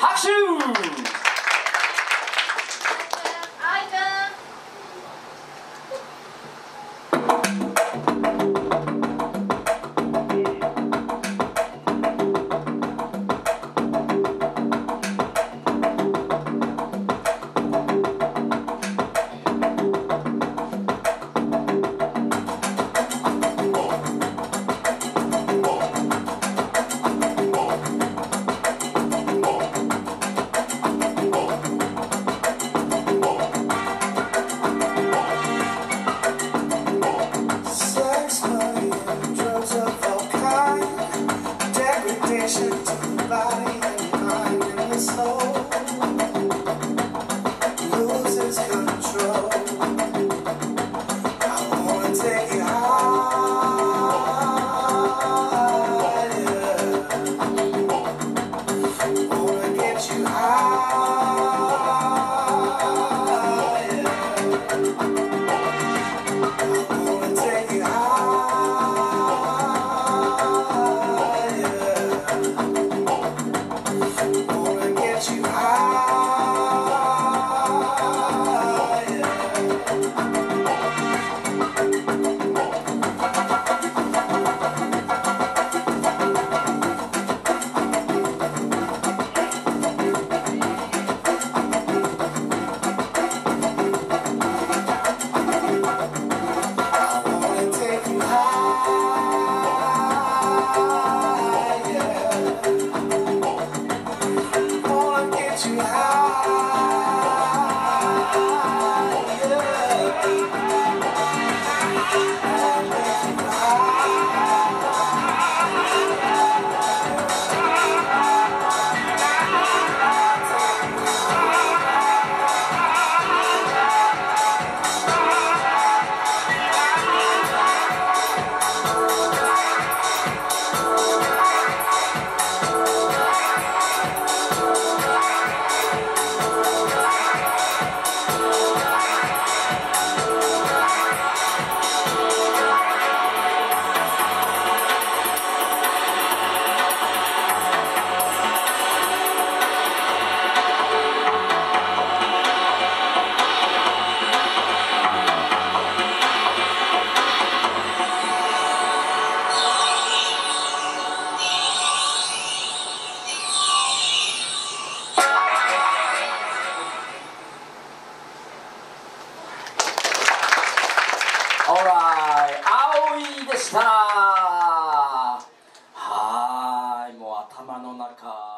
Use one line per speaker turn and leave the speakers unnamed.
拍手。オーライ青いでした。はいもう頭の中。